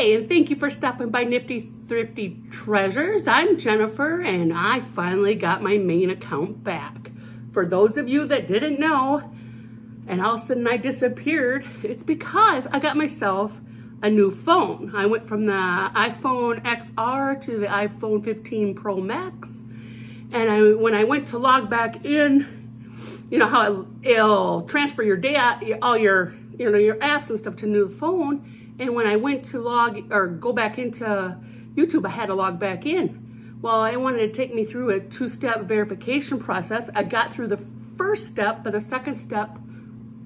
Hi, and thank you for stopping by Nifty Thrifty Treasures. I'm Jennifer, and I finally got my main account back. For those of you that didn't know, and all of a sudden I disappeared, it's because I got myself a new phone. I went from the iPhone XR to the iPhone 15 Pro Max, and I, when I went to log back in, you know how it'll transfer your data, all your, you know, your apps and stuff to new phone, and when I went to log or go back into YouTube, I had to log back in. Well, I wanted to take me through a two-step verification process. I got through the first step, but the second step,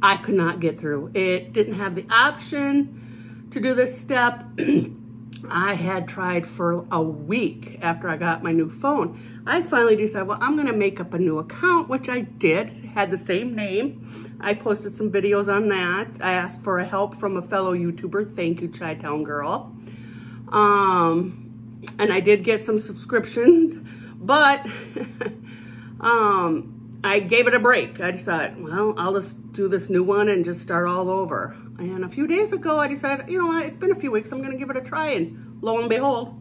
I could not get through. It didn't have the option to do this step. I had tried for a week after I got my new phone. I finally decided, well, I'm gonna make up a new account, which I did, had the same name. I posted some videos on that. I asked for a help from a fellow YouTuber. Thank you, Chi Town Girl. Um, and I did get some subscriptions, but um, I gave it a break. I just thought, well, I'll just do this new one and just start all over. And a few days ago, I decided, you know what, it's been a few weeks, I'm gonna give it a try. And lo and behold,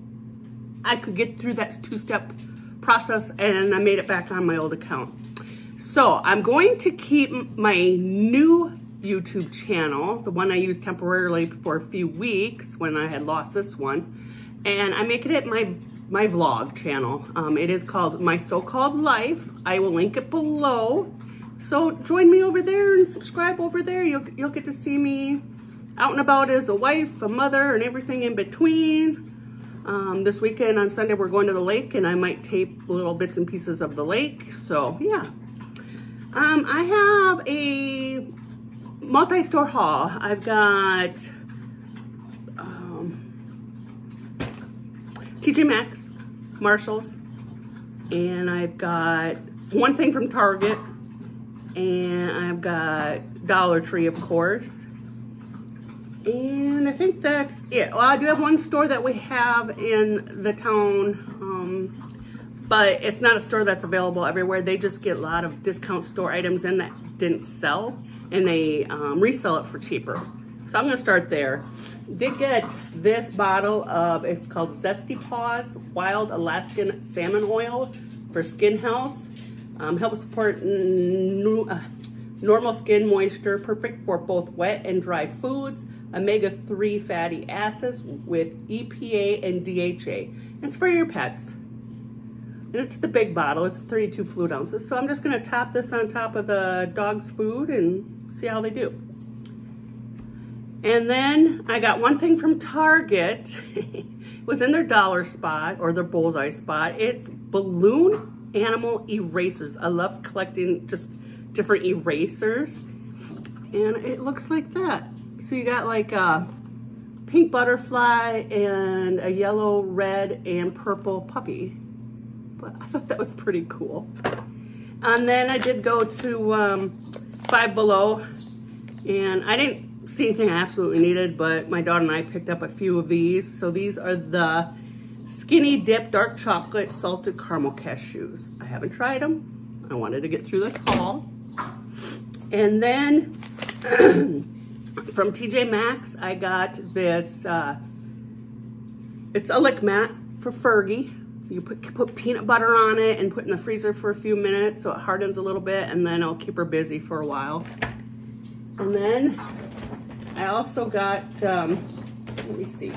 I could get through that two-step process and I made it back on my old account. So I'm going to keep my new YouTube channel, the one I used temporarily for a few weeks when I had lost this one, and I'm making it my my vlog channel. Um, it is called My So-Called Life. I will link it below. So join me over there and subscribe over there. You'll, you'll get to see me out and about as a wife, a mother, and everything in between. Um, this weekend on Sunday, we're going to the lake, and I might tape little bits and pieces of the lake. So, yeah. Um, I have a multi-store haul. I've got um, TJ Maxx, Marshalls, and I've got one thing from Target, and I've got Dollar Tree, of course. And I think that's it. Well, I do have one store that we have in the town, um, but it's not a store that's available everywhere. They just get a lot of discount store items in that didn't sell, and they um, resell it for cheaper. So I'm gonna start there. Did get this bottle of, it's called Zesty Paws Wild Alaskan Salmon Oil for skin health. Um, helps support uh, normal skin moisture, perfect for both wet and dry foods, omega-3 fatty acids with EPA and DHA. It's for your pets. And it's the big bottle, it's 32 fluid ounces. So I'm just gonna top this on top of the dog's food and see how they do. And then I got one thing from Target. it was in their dollar spot or their bullseye spot. It's balloon animal erasers. I love collecting just different erasers. And it looks like that. So you got like a pink butterfly and a yellow, red, and purple puppy. But I thought that was pretty cool. And then I did go to um, Five Below and I didn't see anything I absolutely needed, but my daughter and I picked up a few of these. So these are the Skinny Dip Dark Chocolate Salted Caramel Cashews. I haven't tried them. I wanted to get through this haul. And then from TJ Maxx, I got this, uh, it's a lick mat for Fergie. You put, put peanut butter on it and put in the freezer for a few minutes so it hardens a little bit and then I'll keep her busy for a while. And then I also got, um, let me see.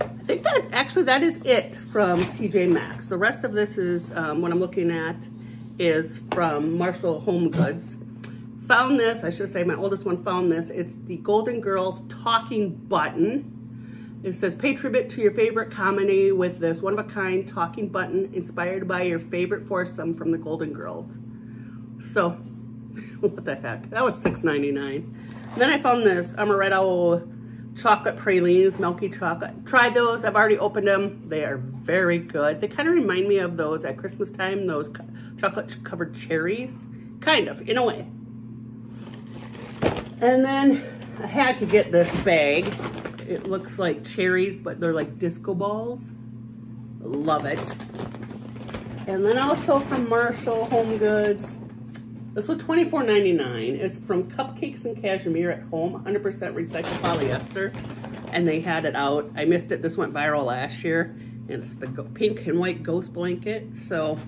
I think that, actually that is it from TJ Maxx. The rest of this is, um, what I'm looking at is from Marshall Home Goods. Found this, I should say my oldest one found this. It's the Golden Girls talking button. It says, pay tribute to your favorite comedy with this one-of-a-kind talking button inspired by your favorite foursome from the Golden Girls. So, what the heck? That was $6.99. Then I found this amaretto chocolate pralines, milky chocolate. Tried those, I've already opened them. They are very good. They kind of remind me of those at Christmas time, those chocolate covered cherries. Kind of, in a way. And then I had to get this bag. It looks like cherries, but they're like disco balls. Love it. And then also from Marshall Home Goods, this was $24.99. It's from Cupcakes and Cashmere at Home, 100% recycled polyester. and they had it out. I missed it. This went viral last year. And it's the pink and white ghost blanket. So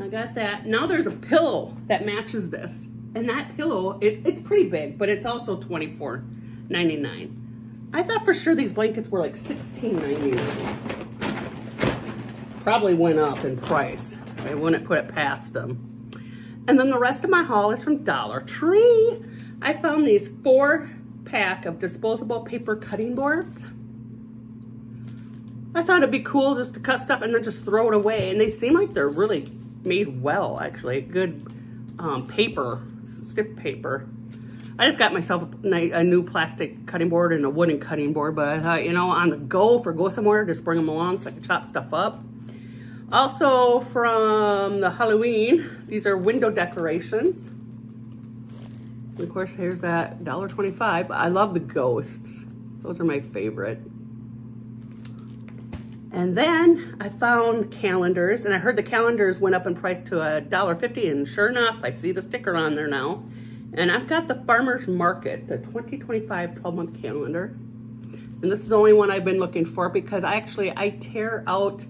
I got that. Now there's a pillow that matches this. And that pillow, it's, it's pretty big, but it's also $24.99. I thought for sure these blankets were like $16.99. Probably went up in price. I wouldn't put it past them. And then the rest of my haul is from Dollar Tree. I found these four pack of disposable paper cutting boards. I thought it'd be cool just to cut stuff and then just throw it away. And they seem like they're really made well, actually. Good um, paper, stiff paper. I just got myself a, new plastic cutting board and a wooden cutting board, but I thought, you know, on the go, for go somewhere, just bring them along so I can chop stuff up. Also from the Halloween, these are window decorations. And Of course, here's that $1.25. I love the ghosts. Those are my favorite. And then I found calendars, and I heard the calendars went up in price to $1.50, and sure enough, I see the sticker on there now. And I've got the Farmer's Market, the 2025 12-month calendar. And this is the only one I've been looking for because I actually, I tear out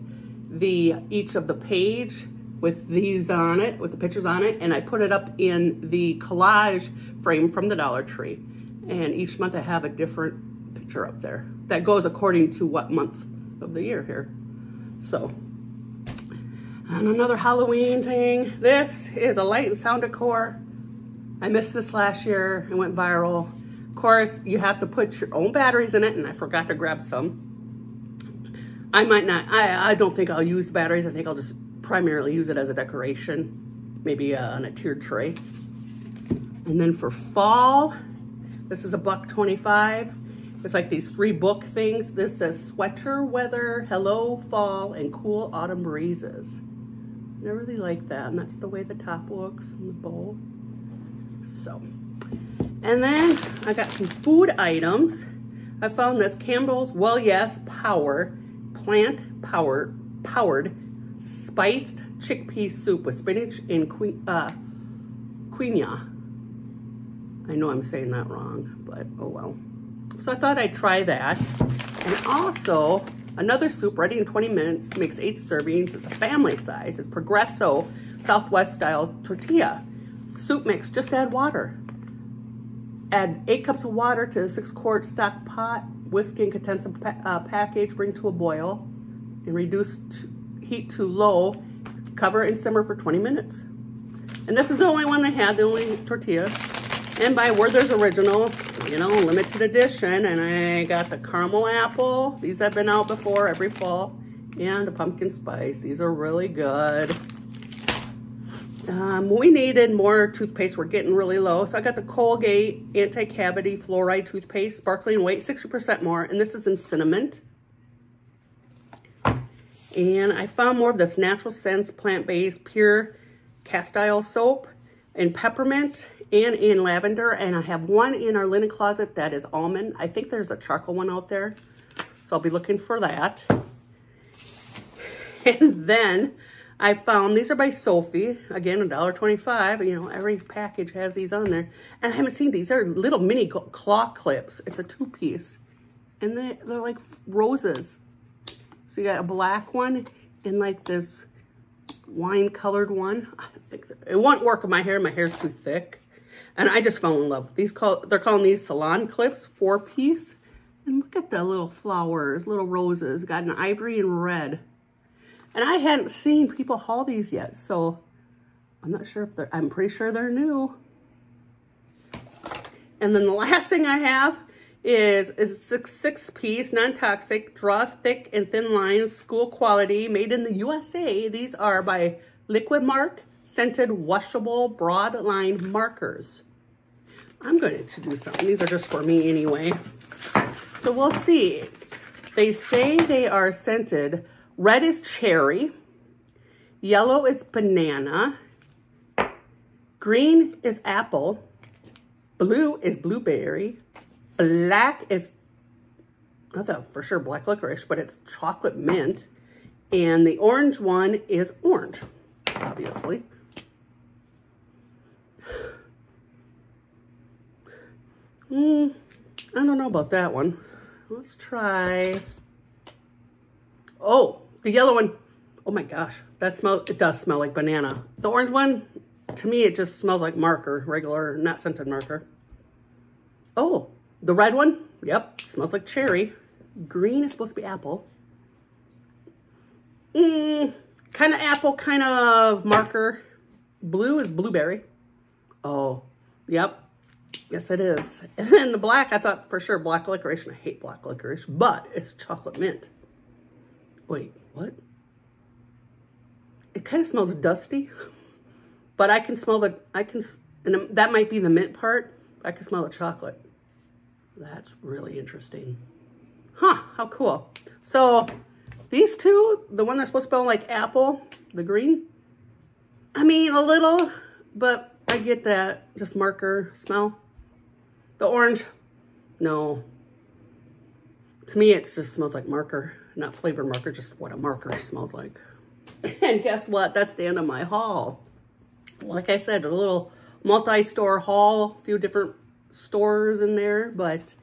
the each of the page with these on it, with the pictures on it, and I put it up in the collage frame from the Dollar Tree. And each month I have a different picture up there that goes according to what month of the year here. So, and another Halloween thing. This is a light and sound decor. I missed this last year. It went viral. Of course, you have to put your own batteries in it, and I forgot to grab some. I might not, I, I don't think I'll use the batteries. I think I'll just primarily use it as a decoration, maybe uh, on a tiered tray. And then for fall, this is a buck 25. It's like these three book things. This says sweater weather, hello fall, and cool autumn breezes. I really like that, and that's the way the top looks in the bowl. So, and then I got some food items. I found this Campbell's Well Yes Power plant power powered spiced chickpea soup with spinach and uh, quinoa. I know I'm saying that wrong, but oh well. So I thought I'd try that. And also, another soup ready in 20 minutes, makes eight servings. It's a family size. It's Progresso Southwest style tortilla. Soup mix, just add water. Add eight cups of water to a six quart stock pot. Whisk and condense pa uh, package, bring to a boil, and reduce heat to low. Cover and simmer for 20 minutes. And this is the only one I had, the only tortilla. And by Werther's Original, you know, limited edition. And I got the caramel apple. These have been out before every fall. And the pumpkin spice. These are really good. Um, we needed more toothpaste. We're getting really low. So I got the Colgate Anti-Cavity Fluoride Toothpaste, sparkling white, 60% more. And this is in cinnamon. And I found more of this Natural Sense plant-based pure castile soap in peppermint and in lavender. And I have one in our linen closet that is almond. I think there's a charcoal one out there. So I'll be looking for that. And then I found, these are by Sophie, again, $1.25. You know, every package has these on there. And I haven't seen these. They're little mini claw clips. It's a two-piece. And they, they're like roses. So you got a black one and like this wine-colored one. I think it won't work with my hair. My hair's too thick. And I just fell in love. These call they're calling these salon clips, four piece. And look at the little flowers, little roses. Got an ivory and red. And I hadn't seen people haul these yet, so I'm not sure if they're, I'm pretty sure they're new. And then the last thing I have is, is six, six piece, non-toxic, draws thick and thin lines, school quality, made in the USA. These are by Liqui-Mark, scented washable broad line markers. I'm going to do something. These are just for me anyway. So we'll see. They say they are scented. Red is cherry. Yellow is banana. Green is apple. Blue is blueberry. Black is, I thought for sure black licorice, but it's chocolate mint. And the orange one is orange, obviously. Mm, I don't know about that one. Let's try. Oh, the yellow one. Oh my gosh, that smell, it does smell like banana. The orange one, to me, it just smells like marker, regular, not scented marker. Oh, the red one, yep, smells like cherry. Green is supposed to be apple. Mm, kind of apple, kind of marker. Blue is blueberry. Oh, yep. Yes, it is. And the black, I thought for sure black licorice, and I hate black licorice, but it's chocolate mint. Wait, what? It kind of smells dusty, but I can smell the, I can, and that might be the mint part, I can smell the chocolate. That's really interesting. Huh, how cool. So these two, the one that's supposed to smell like apple, the green, I mean, a little, but I get that just marker smell. The orange, no. To me, it just smells like marker, not flavored marker, just what a marker smells like. And guess what? That's the end of my haul. Like I said, a little multi-store haul, a few different stores in there, but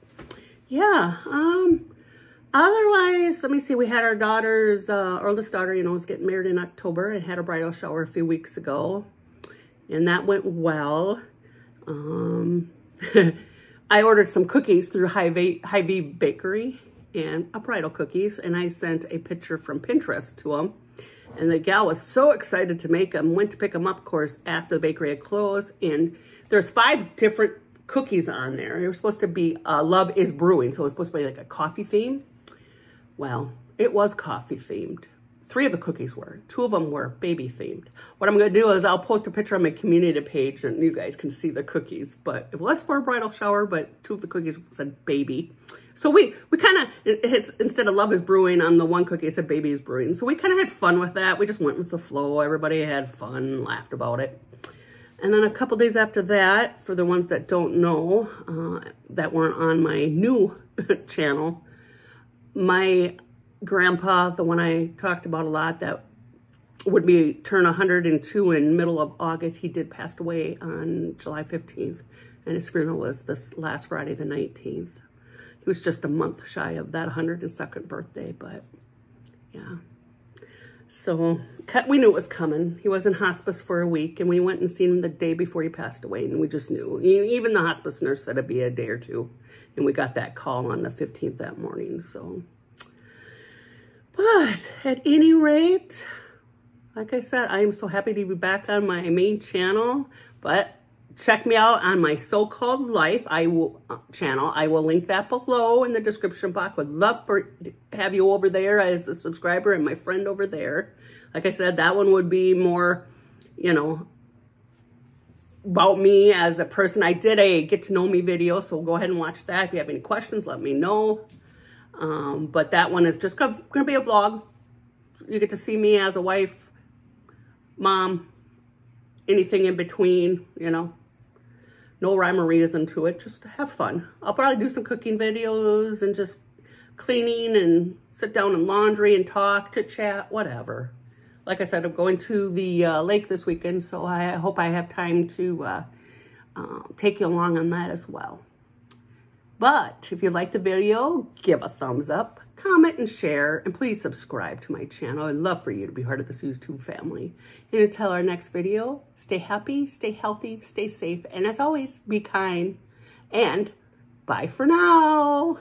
yeah, um, Otherwise, let me see, we had our daughter's, uh, oldest daughter, you know, was getting married in October and had a bridal shower a few weeks ago. And that went well. Um, I ordered some cookies through Hy-Vee, Hy-Vee Bakery and bridal cookies. And I sent a picture from Pinterest to them. And the gal was so excited to make them, went to pick them up, of course, after the bakery had closed. And there's five different cookies on there. It was supposed to be uh, Love is Brewing. So it was supposed to be like a coffee theme. Well, it was coffee themed. Three of the cookies were. Two of them were baby themed. What I'm going to do is I'll post a picture on my community page and you guys can see the cookies. But it was for a bridal shower, but two of the cookies said baby. So we, we kind of, instead of love is brewing on the one cookie, it said baby is brewing. So we kind of had fun with that. We just went with the flow. Everybody had fun, laughed about it. And then a couple days after that, for the ones that don't know, uh, that weren't on my new channel, my grandpa, the one I talked about a lot, that would be turn 102 in middle of August. He did pass away on July 15th, and his funeral was this last Friday, the 19th. He was just a month shy of that 102nd birthday, but yeah. So we knew it was coming. He was in hospice for a week, and we went and seen him the day before he passed away, and we just knew. Even the hospice nurse said it'd be a day or two, and we got that call on the 15th that morning, so. But at any rate, like I said, I am so happy to be back on my main channel, but check me out on my so-called life I will uh, channel. I will link that below in the description box. Would love for have you over there as a subscriber and my friend over there. Like I said, that one would be more, you know, about me as a person. I did a get to know me video, so go ahead and watch that. If you have any questions, let me know. Um, but that one is just going to be a vlog. You get to see me as a wife, mom, anything in between, you know no rhyme or reason to it, just have fun. I'll probably do some cooking videos and just cleaning and sit down and laundry and talk, to chat, whatever. Like I said, I'm going to the uh, lake this weekend, so I hope I have time to uh, uh, take you along on that as well. But if you like the video, give a thumbs up comment and share, and please subscribe to my channel. I'd love for you to be part of the YouTube family. And until our next video, stay happy, stay healthy, stay safe, and as always, be kind. And bye for now.